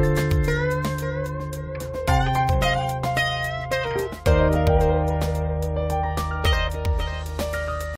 Bye.